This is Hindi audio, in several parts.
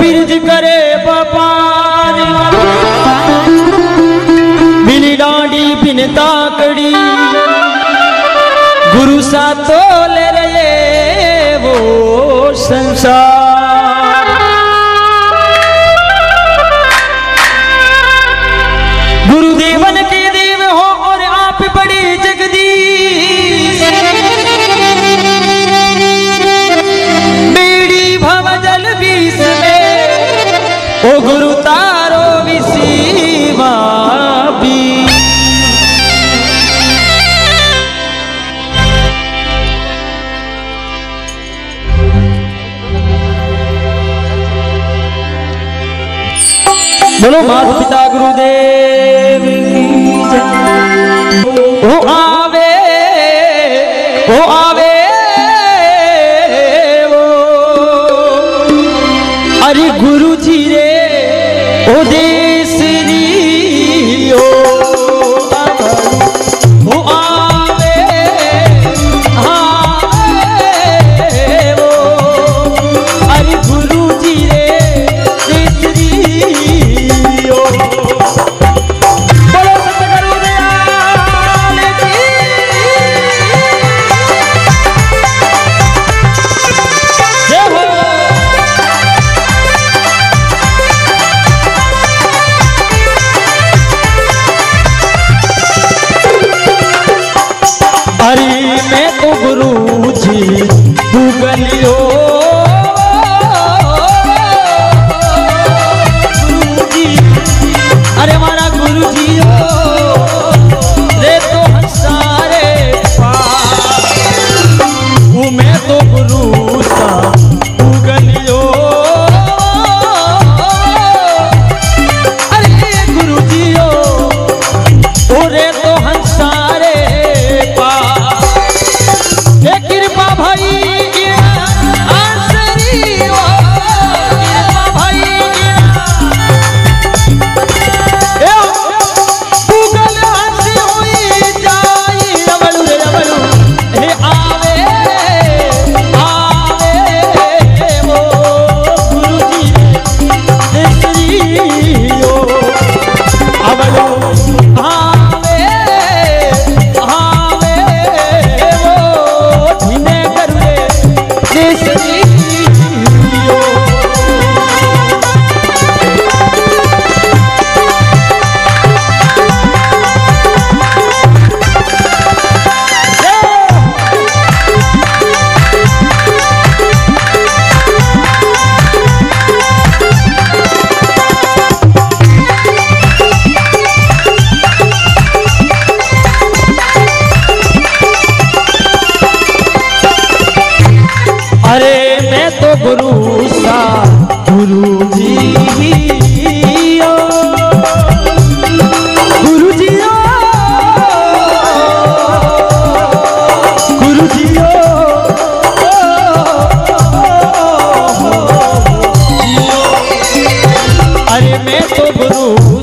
बिरज करे बपान बिन डांडी बिन ताकड़ी। गुरु सा तो ले रहे वो संसार। बोलो माता पिता गुरुदेव ओ आवे ओ आवे ओ अरे गुरु जी रे, ओ देव देश की मैं तो गुरु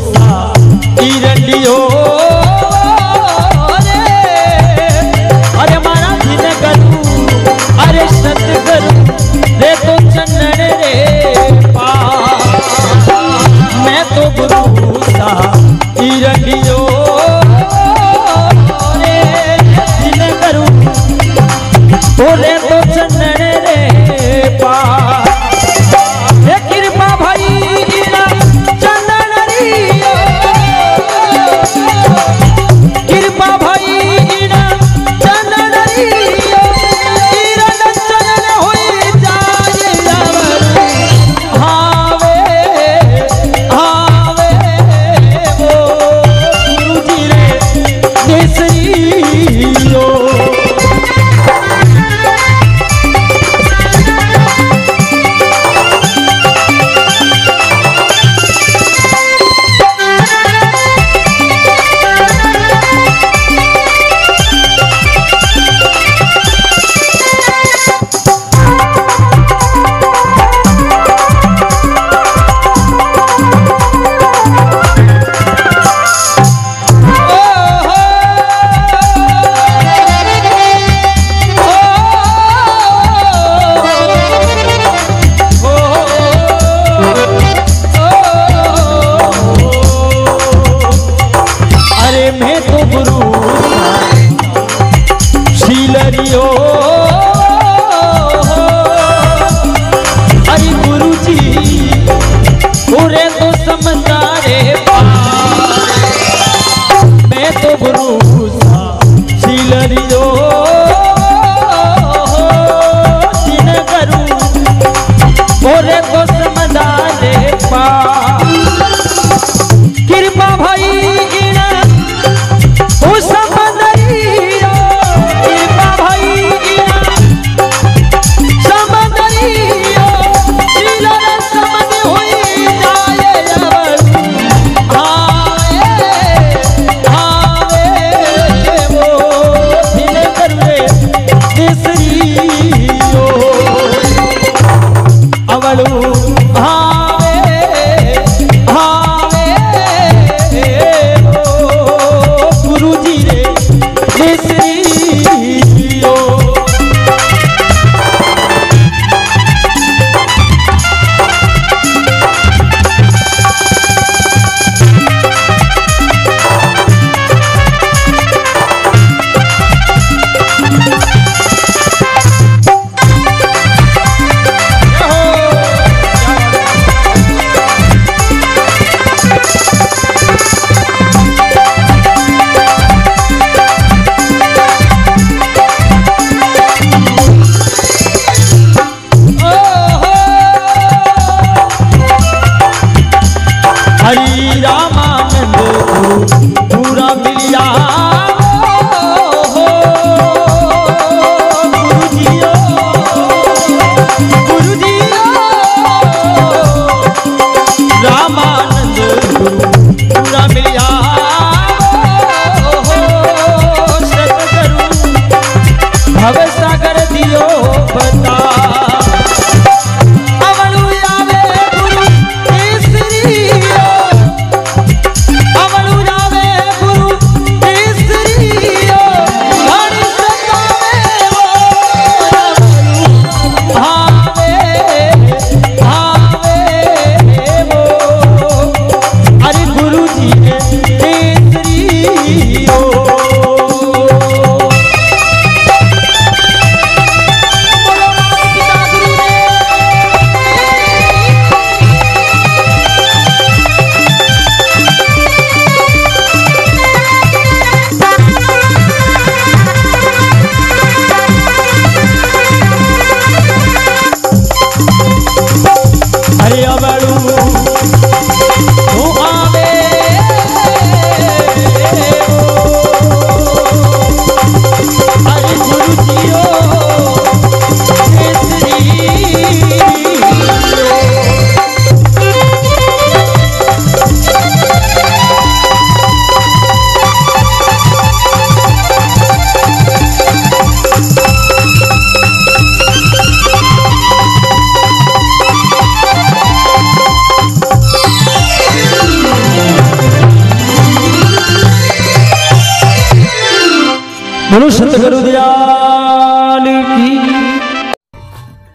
भव सागर दियो बता। बोलो सतगुरु दयाल की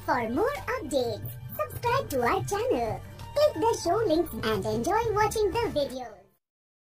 for more updates subscribe to our channel click the show links and enjoy watching the videos